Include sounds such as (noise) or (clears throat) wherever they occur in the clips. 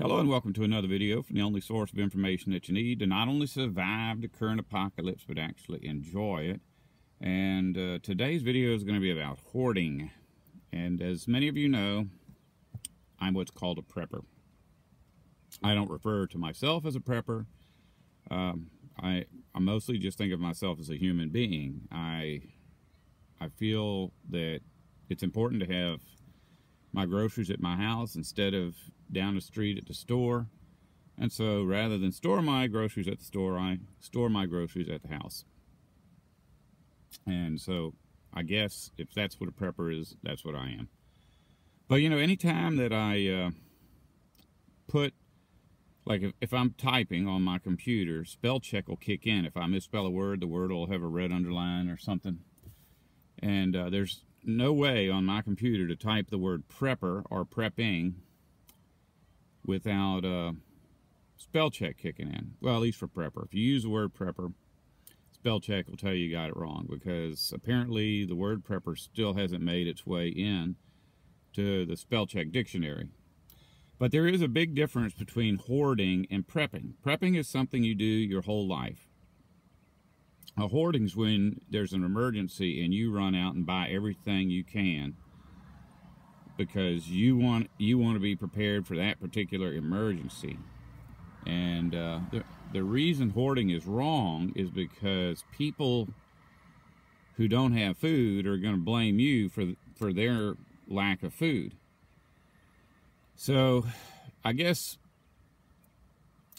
Hello and welcome to another video from the only source of information that you need to not only survive the current apocalypse but actually enjoy it. And uh, today's video is going to be about hoarding. And as many of you know, I'm what's called a prepper. I don't refer to myself as a prepper. Um, I, I mostly just think of myself as a human being. I, I feel that it's important to have my groceries at my house instead of down the street at the store. And so rather than store my groceries at the store, I store my groceries at the house. And so I guess if that's what a prepper is, that's what I am. But you know, anytime that I uh, put, like if, if I'm typing on my computer, spell check will kick in. If I misspell a word, the word will have a red underline or something. And uh, there's no way on my computer to type the word prepper or prepping without uh, spell check kicking in. Well, at least for prepper. If you use the word prepper, spell check will tell you you got it wrong because apparently the word prepper still hasn't made its way in to the spell check dictionary. But there is a big difference between hoarding and prepping. Prepping is something you do your whole life. A hoarding is when there's an emergency and you run out and buy everything you can because you want you want to be prepared for that particular emergency. And uh, the the reason hoarding is wrong is because people who don't have food are going to blame you for for their lack of food. So, I guess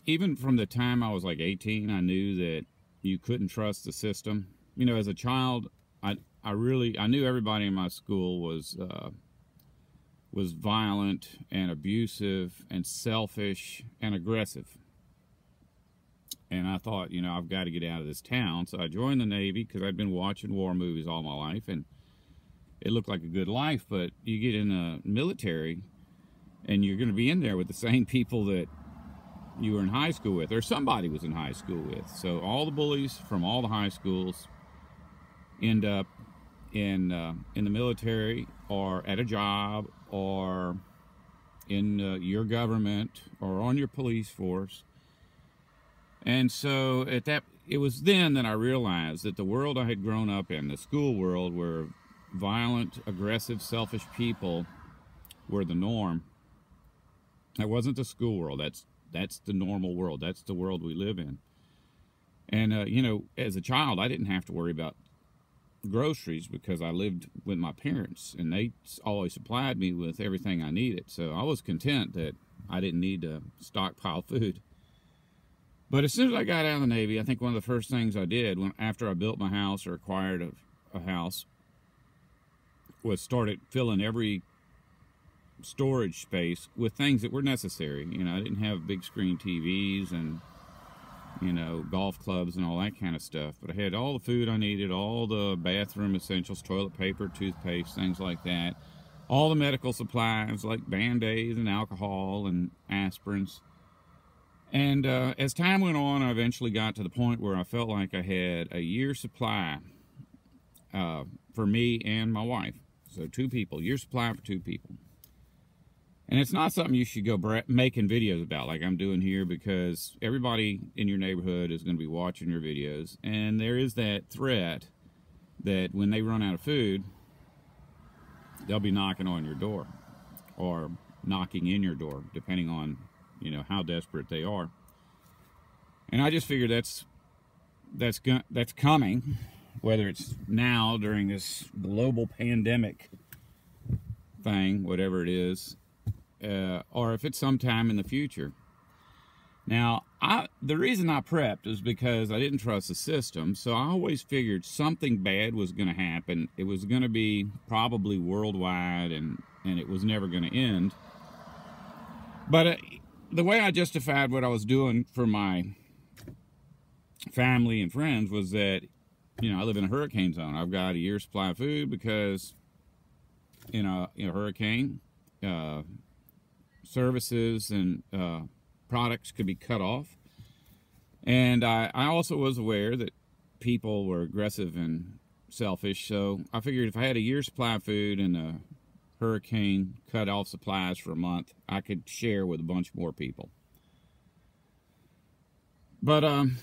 even from the time I was like 18, I knew that you couldn't trust the system. You know, as a child, I I really I knew everybody in my school was uh, was violent and abusive and selfish and aggressive. And I thought, you know, I've got to get out of this town. So I joined the Navy because I'd been watching war movies all my life, and it looked like a good life. But you get in the military, and you're going to be in there with the same people that you were in high school with, or somebody was in high school with. So all the bullies from all the high schools end up in uh, in the military, or at a job, or in uh, your government, or on your police force. And so at that, it was then that I realized that the world I had grown up in, the school world, where violent, aggressive, selfish people were the norm. That wasn't the school world. That's that's the normal world. That's the world we live in. And, uh, you know, as a child, I didn't have to worry about groceries because I lived with my parents and they always supplied me with everything I needed. So I was content that I didn't need to stockpile (laughs) food. But as soon as I got out of the Navy, I think one of the first things I did when after I built my house or acquired a, a house was started filling every storage space with things that were necessary. You know, I didn't have big screen TVs and, you know, golf clubs and all that kind of stuff. But I had all the food I needed, all the bathroom essentials, toilet paper, toothpaste, things like that. All the medical supplies like band-aids and alcohol and aspirins. And uh, as time went on, I eventually got to the point where I felt like I had a year's supply uh, for me and my wife. So two people, year supply for two people. And it's not something you should go making videos about like I'm doing here because everybody in your neighborhood is going to be watching your videos. And there is that threat that when they run out of food, they'll be knocking on your door or knocking in your door, depending on, you know, how desperate they are. And I just figured that's that's that's coming, whether it's now during this global pandemic thing, whatever it is, uh, or if it's sometime in the future. Now, I, the reason I prepped is because I didn't trust the system, so I always figured something bad was going to happen. It was going to be probably worldwide, and, and it was never going to end. But uh, the way I justified what I was doing for my family and friends was that, you know, I live in a hurricane zone. I've got a year's supply of food because in a, in a hurricane, uh, services and uh, products could be cut off. And I, I also was aware that people were aggressive and selfish. So I figured if I had a year's supply of food and a hurricane cut off supplies for a month, I could share with a bunch more people. But um,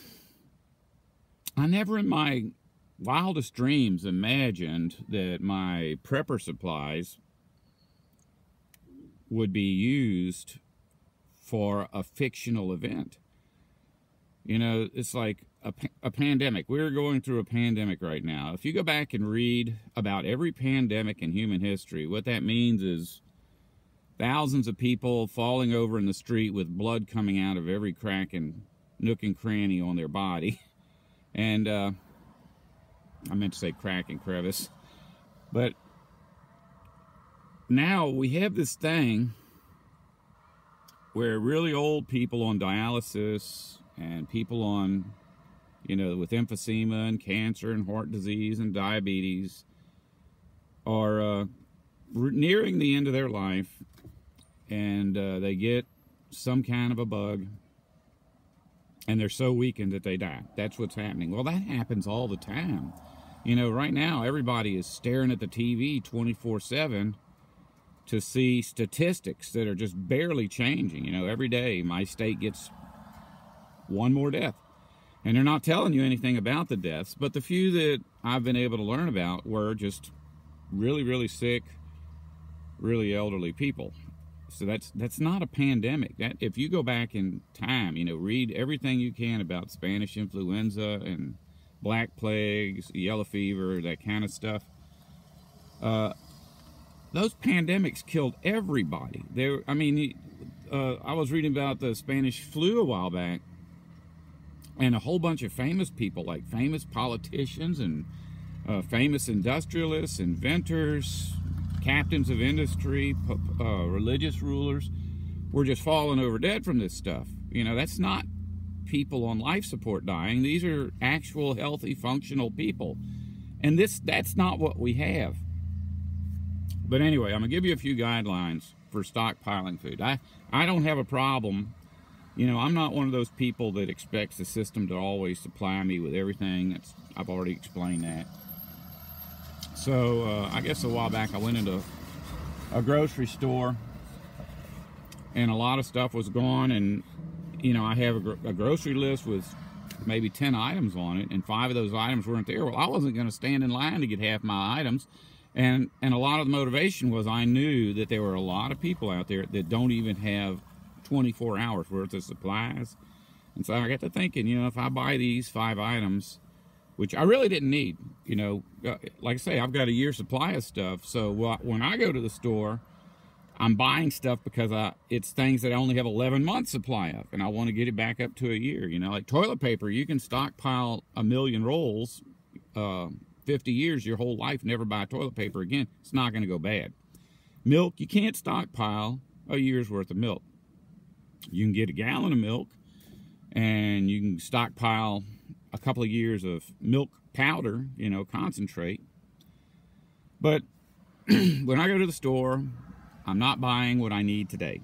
I never in my wildest dreams imagined that my prepper supplies would be used for a fictional event. You know, it's like a, a pandemic. We're going through a pandemic right now. If you go back and read about every pandemic in human history, what that means is thousands of people falling over in the street with blood coming out of every crack and nook and cranny on their body. (laughs) And uh, I meant to say crack and crevice. But now we have this thing where really old people on dialysis and people on, you know, with emphysema and cancer and heart disease and diabetes are uh, nearing the end of their life and uh, they get some kind of a bug and they're so weakened that they die. That's what's happening. Well, that happens all the time. You know, right now everybody is staring at the TV 24 7 to see statistics that are just barely changing. You know, every day my state gets one more death. And they're not telling you anything about the deaths, but the few that I've been able to learn about were just really, really sick, really elderly people. So that's that's not a pandemic. That if you go back in time, you know, read everything you can about Spanish influenza and black plagues, yellow fever, that kind of stuff. Uh, those pandemics killed everybody. There, I mean, uh, I was reading about the Spanish flu a while back, and a whole bunch of famous people, like famous politicians and uh, famous industrialists, inventors, captains of industry, uh, religious rulers, were just falling over dead from this stuff. You know, that's not people on life support dying. These are actual, healthy, functional people. And this that's not what we have. But anyway, I'm going to give you a few guidelines for stockpiling food. I, I don't have a problem. You know, I'm not one of those people that expects the system to always supply me with everything. That's, I've already explained that. So, uh, I guess a while back I went into a grocery store and a lot of stuff was gone and you know, I have a, a, grocery list with maybe 10 items on it, and five of those items weren't there. Well, I wasn't going to stand in line to get half my items. And, and a lot of the motivation was I knew that there were a lot of people out there that don't even have 24 hours worth of supplies. And so I got to thinking, you know, if I buy these five items, which I really didn't need, you know, uh, like I say, I've got a year supply of stuff. So when I go to the store, I'm buying stuff because I, it's things that I only have 11 months supply of, and I want to get it back up to a year. You know, like toilet paper, you can stockpile a million rolls, uh, 50 years, your whole life, never buy toilet paper again. It's not going to go bad. Milk, you can't stockpile a year's worth of milk. You can get a gallon of milk, and you can stockpile a couple of years of milk powder, you know, concentrate. But (clears throat) when I go to the store, I'm not buying what I need today.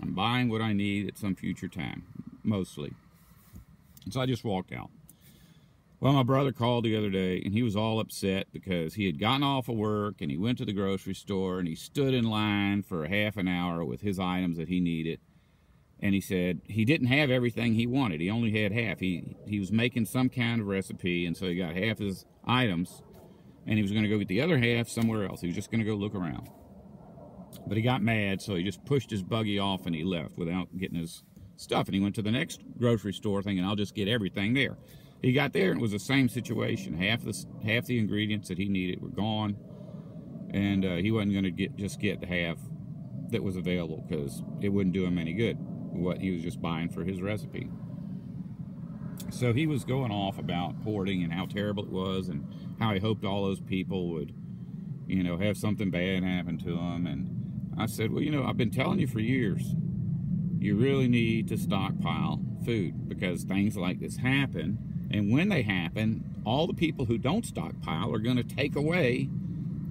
I'm buying what I need at some future time, mostly. So I just walked out. Well, my brother called the other day and he was all upset because he had gotten off of work and he went to the grocery store and he stood in line for a half an hour with his items that he needed. And he said he didn't have everything he wanted. He only had half. He he was making some kind of recipe and so he got half his items and he was going to go get the other half somewhere else. He was just going to go look around. But he got mad, so he just pushed his buggy off and he left without getting his stuff. And he went to the next grocery store thinking, I'll just get everything there. He got there and it was the same situation. Half the half the ingredients that he needed were gone, and uh, he wasn't going to get just get the half that was available because it wouldn't do him any good. What he was just buying for his recipe. So he was going off about hoarding and how terrible it was, and how he hoped all those people would, you know, have something bad happen to them, and I said, well, you know, I've been telling you for years, you really need to stockpile food because things like this happen. And when they happen, all the people who don't stockpile are going to take away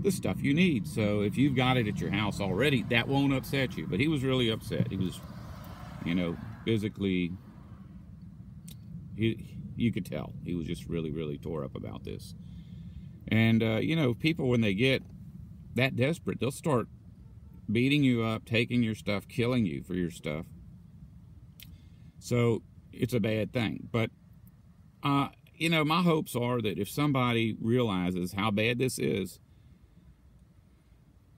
the stuff you need. So if you've got it at your house already, that won't upset you. But he was really upset. He was, you know, physically, he, you could tell he was just really, really tore up about this. And, uh, you know, people, when they get that desperate, they'll start beating you up, taking your stuff, killing you for your stuff. So it's a bad thing. But, uh, you know, my hopes are that if somebody realizes how bad this is,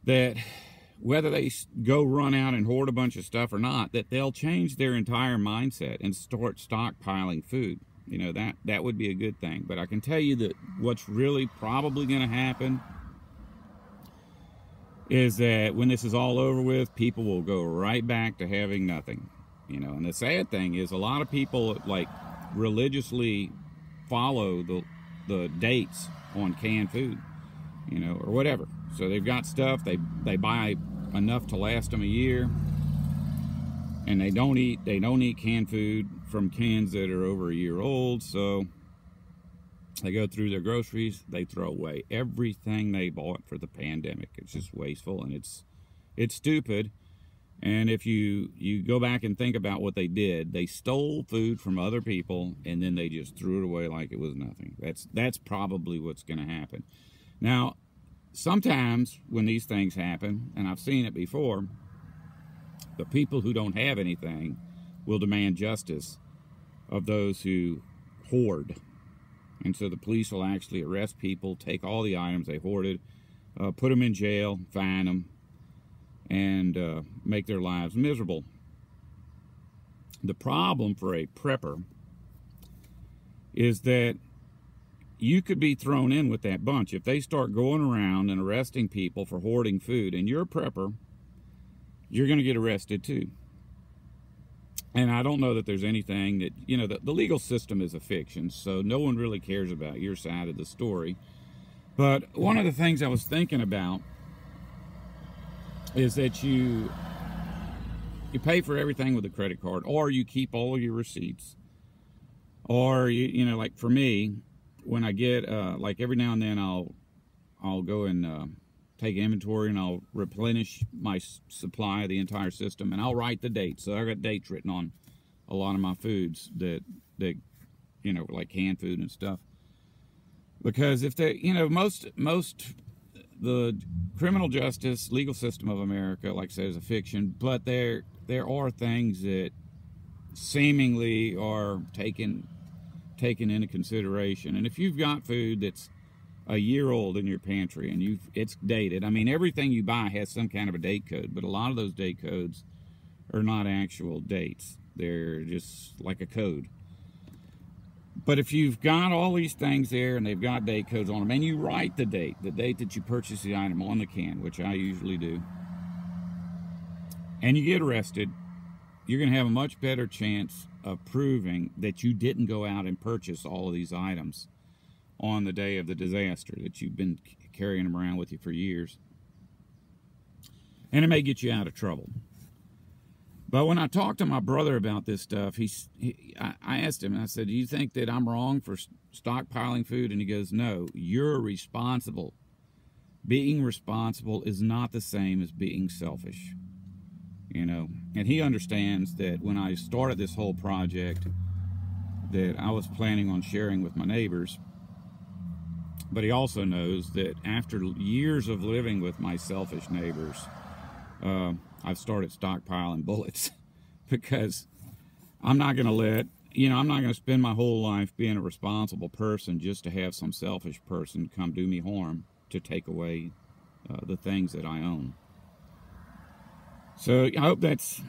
that whether they go run out and hoard a bunch of stuff or not, that they'll change their entire mindset and start stockpiling food. You know, that, that would be a good thing. But I can tell you that what's really probably going to happen is that when this is all over with, people will go right back to having nothing. You know, and the sad thing is a lot of people like religiously follow the the dates on canned food, you know, or whatever. So they've got stuff they they buy enough to last them a year, and they don't eat they don't eat canned food from cans that are over a year old. So they go through their groceries, they throw away everything they bought for the pandemic. It's just wasteful and it's it's stupid. And if you you go back and think about what they did, they stole food from other people and then they just threw it away like it was nothing. That's that's probably what's going to happen. Now, sometimes when these things happen, and I've seen it before, the people who don't have anything will demand justice of those who hoard and so the police will actually arrest people, take all the items they hoarded, uh, put them in jail, fine them, and uh, make their lives miserable. The problem for a prepper is that you could be thrown in with that bunch. If they start going around and arresting people for hoarding food and you're a prepper, you're going to get arrested too and I don't know that there's anything that, you know, the, the legal system is a fiction, so no one really cares about your side of the story. But one of the things I was thinking about is that you you pay for everything with a credit card or you keep all your receipts or you, you know like for me when i get uh, like every now and then i'll i'll go and uh, take inventory and I'll replenish my supply of the entire system and I'll write the dates. So I got dates written on a lot of my foods that that you know like canned food and stuff. Because if they, you know, most most the criminal justice legal system of America, like I said, is a fiction, but there there are things that seemingly are taken taken into consideration. And if you've got food that's a year old in your pantry and you've it's dated. I mean, everything you buy has some kind of a date code, but a lot of those date codes are not actual dates. They're just like a code. But if you've got all these things there and they've got date codes on them, and you write the date, the date that you purchased the item on the can, which I usually do, and you get arrested, you're going to have a much better chance of proving that you didn't go out and purchase all of these items on the day of the disaster that you've been carrying them around with you for years. And it may get you out of trouble. But when I talked to my brother about this stuff, he, he I, I asked him, I said, Do you think that I'm wrong for stockpiling food? And he goes, No, you're responsible. Being responsible is not the same as being selfish. You know, and he understands that when I started this whole project, that I was planning on sharing with my neighbors but he also knows that after years of living with my selfish neighbors, uh, I've started stockpiling bullets (laughs) because I'm not going to let, you know, I'm not going to spend my whole life being a responsible person just to have some selfish person come do me harm to take away uh, the things that I own. So I hope that's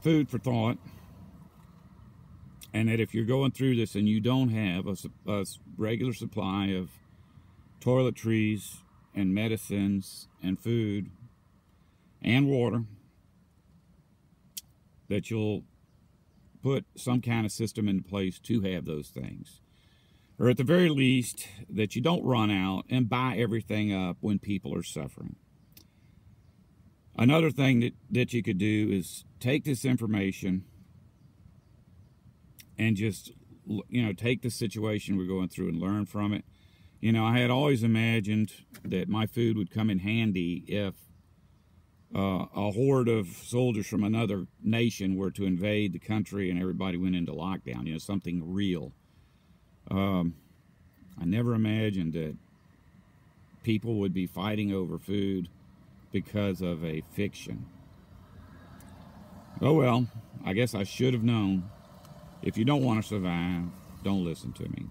food for thought and that if you're going through this and you don't have a, a regular supply of toiletries and medicines and food and water, that you'll put some kind of system into place to have those things. Or at the very least, that you don't run out and buy everything up when people are suffering. Another thing that, that you could do is take this information and just you know take the situation we're going through and learn from it you know i had always imagined that my food would come in handy if uh, a horde of soldiers from another nation were to invade the country and everybody went into lockdown you know something real um, i never imagined that people would be fighting over food because of a fiction. Oh well, I guess I should have known. If you don't want to survive, don't listen to me.